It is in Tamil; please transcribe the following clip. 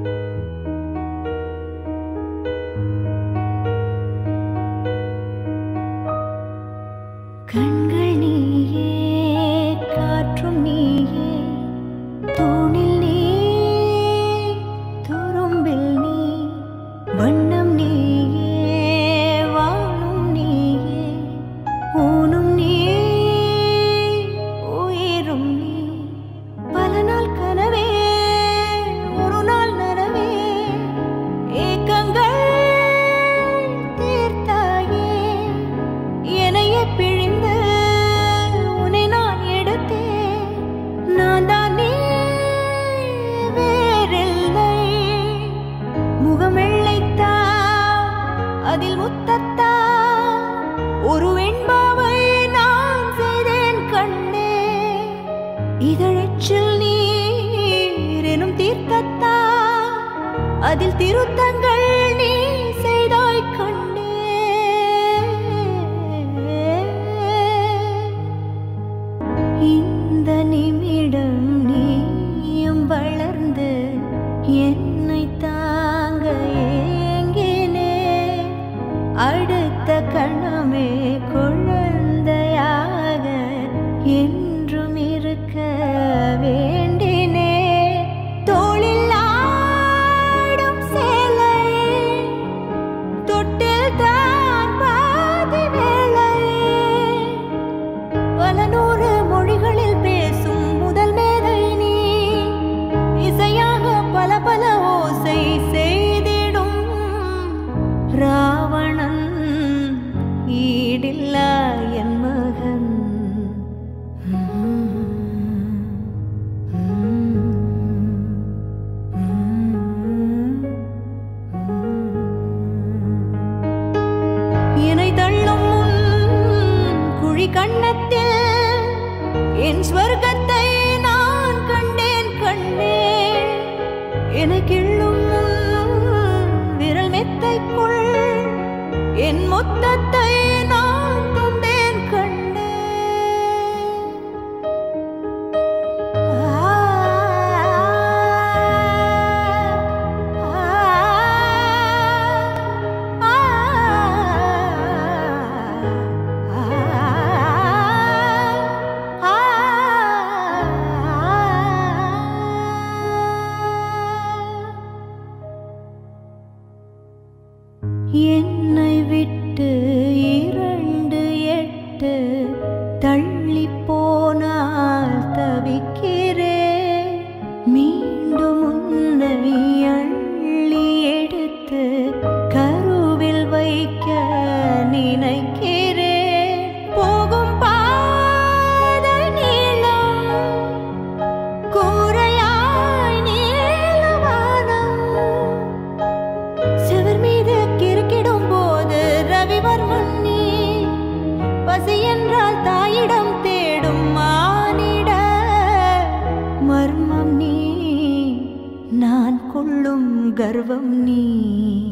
you பதில் முத்தத்தா. ஒரு வெண்பாவை நான் செய்தேன் கண்ணே. இதழச்சில் நீர் எனும் தீர்த்தத்தா. அதில் திருத்தங்கள் நீ அடுத்த கணமே கொ சுழி கண்ணத்தில் என் ஸ்வர்க்கத்தை நான் கண்டேன் கண்ணே. எனக்கிள்ளும் விரல் மெத்தைக்குள் என் மொத்தத்தை விட்டு இரண்டு எட்டு गर्वं नी